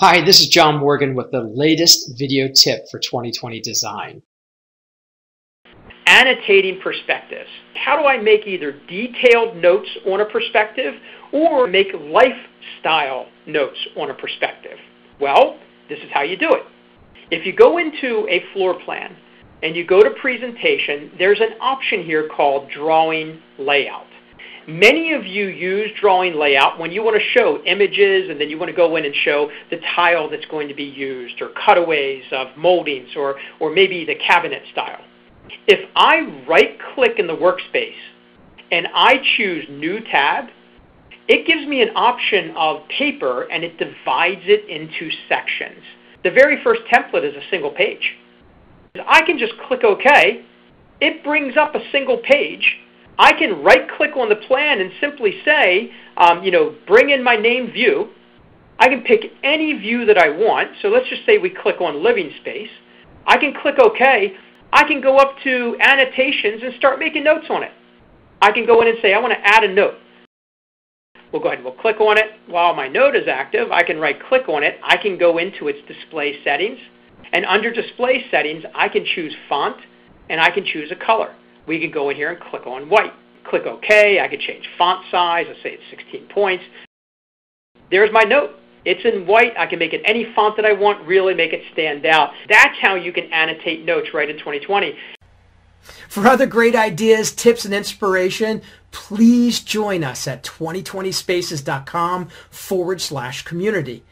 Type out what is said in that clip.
Hi, this is John Morgan with the latest video tip for 2020 design. Annotating perspectives. How do I make either detailed notes on a perspective or make lifestyle notes on a perspective? Well, this is how you do it. If you go into a floor plan and you go to presentation, there's an option here called drawing layout. Many of you use drawing layout when you want to show images and then you want to go in and show the tile that's going to be used or cutaways of moldings or, or maybe the cabinet style. If I right click in the workspace and I choose new tab, it gives me an option of paper and it divides it into sections. The very first template is a single page. I can just click OK. It brings up a single page I can right click on the plan and simply say, um, you know, bring in my name view. I can pick any view that I want. So let's just say we click on living space. I can click OK. I can go up to annotations and start making notes on it. I can go in and say, I want to add a note. We'll go ahead and we'll click on it. While my note is active, I can right click on it. I can go into its display settings. And under display settings, I can choose font and I can choose a color we could go in here and click on white. Click OK. I could change font size. Let's say it's 16 points. There's my note. It's in white. I can make it any font that I want, really make it stand out. That's how you can annotate notes right in 2020. For other great ideas, tips, and inspiration, please join us at 2020spaces.com forward slash community.